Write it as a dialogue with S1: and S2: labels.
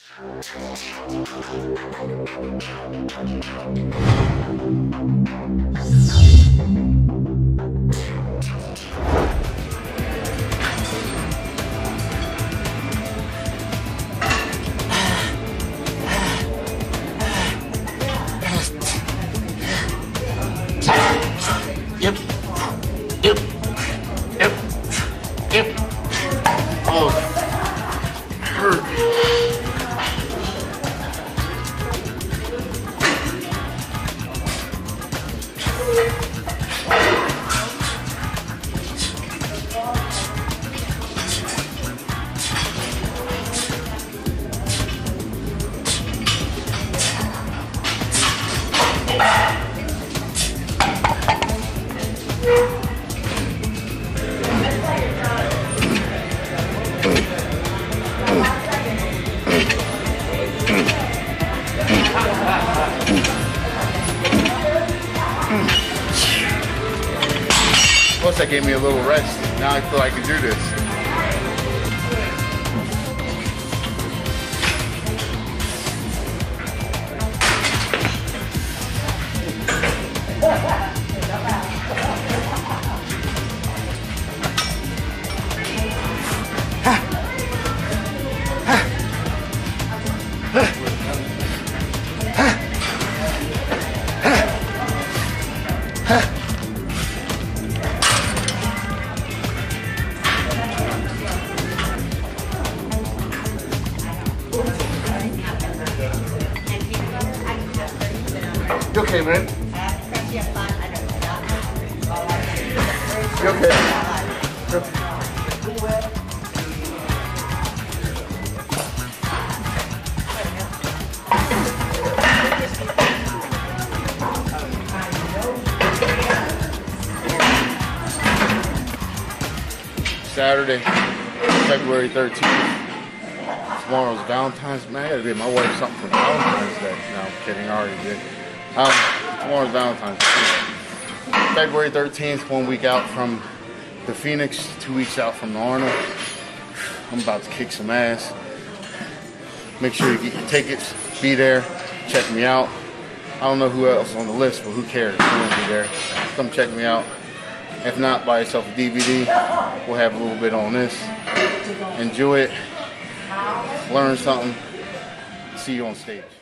S1: Yep. Yep. Yep. Yep. Oh. Hurt. Plus, that gave me a little rest. Now I feel I can do this. You okay, man? You okay? Saturday, February 13th. Tomorrow's Valentine's. Day. I gotta get my wife something for Valentine's Day. No, I'm kidding. I already did. Um, tomorrow's Valentine's. February 13th, one week out from the Phoenix, two weeks out from the Arnold. I'm about to kick some ass. Make sure you get your tickets. Be there. Check me out. I don't know who else on the list, but who cares? I'm gonna be there. Come check me out. If not, buy yourself a DVD. We'll have a little bit on this. Enjoy it. Learn something. See you on stage.